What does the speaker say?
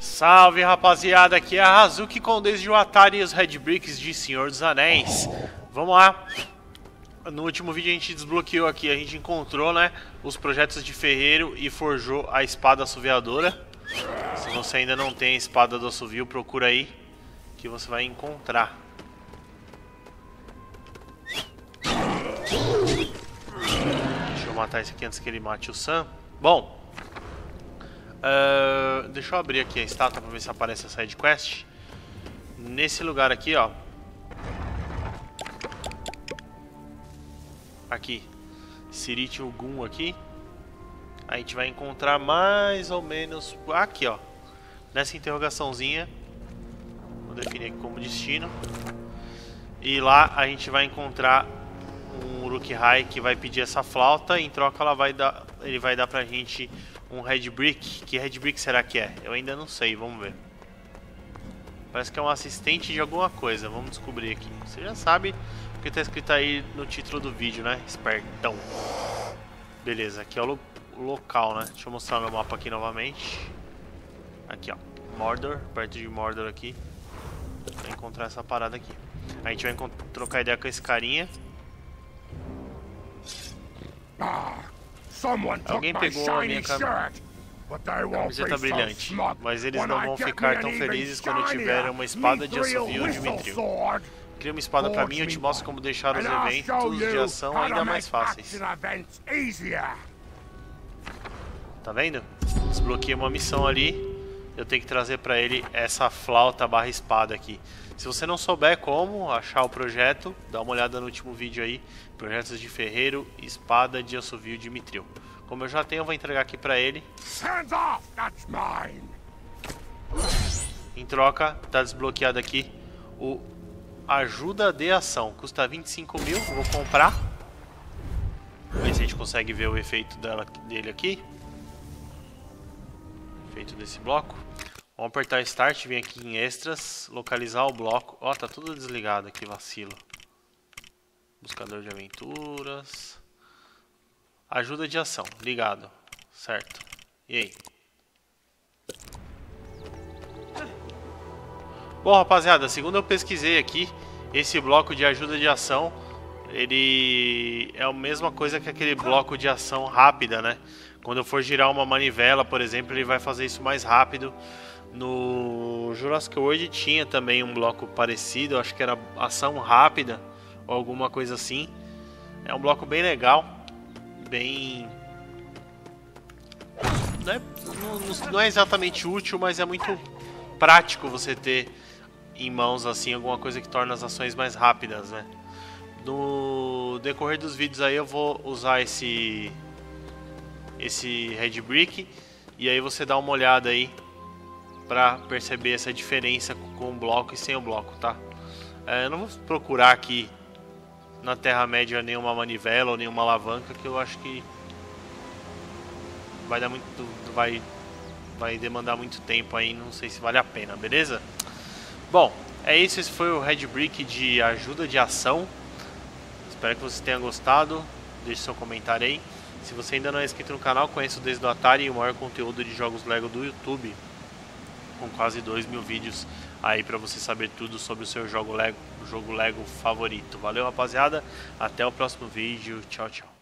Salve rapaziada, aqui é a Hazuki com desde o Atari e os Red Bricks de Senhor dos Anéis. Vamos lá. No último vídeo a gente desbloqueou aqui, a gente encontrou, né, os projetos de ferreiro e forjou a espada assoviadora. Se você ainda não tem a espada do assovio, procura aí que você vai encontrar. Deixa eu matar esse aqui antes que ele mate o Sam. Bom, uh, deixa eu abrir aqui a estátua para ver se aparece a side quest. Nesse lugar aqui, ó. Aqui, Sirit Gun aqui. A gente vai encontrar mais ou menos aqui, ó. Nessa interrogaçãozinha. Vou definir aqui como destino. E lá a gente vai encontrar um Uruk-hai que vai pedir essa flauta. Em troca ela vai dar, ele vai dar pra gente um Red Brick. Que Red Brick será que é? Eu ainda não sei, vamos ver. Parece que é um assistente de alguma coisa. Vamos descobrir aqui. Você já sabe porque tá escrito aí no título do vídeo, né? Espertão. Beleza, aqui é o lo local, né? Deixa eu mostrar meu mapa aqui novamente. Aqui, ó. Mordor, perto de Mordor aqui. Pra encontrar essa parada aqui. A gente vai trocar ideia com esse carinha. Alguém pegou a minha camiseta brilhante, mas eles não vão ficar tão felizes quando tiverem uma espada de assovio de Mithril. Cria uma espada pra mim e eu te mostro como deixar os eventos de ação ainda mais fáceis. Tá vendo? Desbloqueei uma missão ali. Eu tenho que trazer pra ele essa flauta barra espada aqui. Se você não souber como achar o projeto, dá uma olhada no último vídeo aí. Projetos de ferreiro, espada de assovio de Mitril. Como eu já tenho, eu vou entregar aqui pra ele. Em troca, tá desbloqueado aqui o Ajuda de ação. Custa 25 mil, vou comprar. Vamos ver se a gente consegue ver o efeito dela, dele aqui. Efeito desse bloco. Vamos apertar Start, vir aqui em Extras, localizar o bloco. Ó, oh, tá tudo desligado aqui, vacilo. Buscador de aventuras. Ajuda de ação, ligado. Certo. E aí? Bom, rapaziada, segundo eu pesquisei aqui, esse bloco de ajuda de ação, ele é a mesma coisa que aquele bloco de ação rápida, né? Quando eu for girar uma manivela, por exemplo, ele vai fazer isso mais rápido. No Jurassic World tinha também um bloco parecido, acho que era ação rápida ou alguma coisa assim. É um bloco bem legal, bem... Não é, não, não é exatamente útil, mas é muito prático você ter em mãos assim alguma coisa que torna as ações mais rápidas, né? No decorrer dos vídeos aí eu vou usar esse esse Red Brick e aí você dá uma olhada aí para perceber essa diferença com o bloco e sem o bloco, tá? É, eu não vou procurar aqui na Terra-média nenhuma manivela ou nenhuma alavanca que eu acho que vai dar muito vai vai demandar muito tempo aí, não sei se vale a pena, beleza? Bom, é isso. Esse foi o Red Brick de ajuda de ação. Espero que você tenha gostado. Deixe seu comentário aí. Se você ainda não é inscrito no canal, conheça o Desde do Atari, o maior conteúdo de jogos Lego do YouTube. Com quase 2 mil vídeos aí para você saber tudo sobre o seu jogo Lego, jogo Lego favorito. Valeu, rapaziada. Até o próximo vídeo. Tchau, tchau.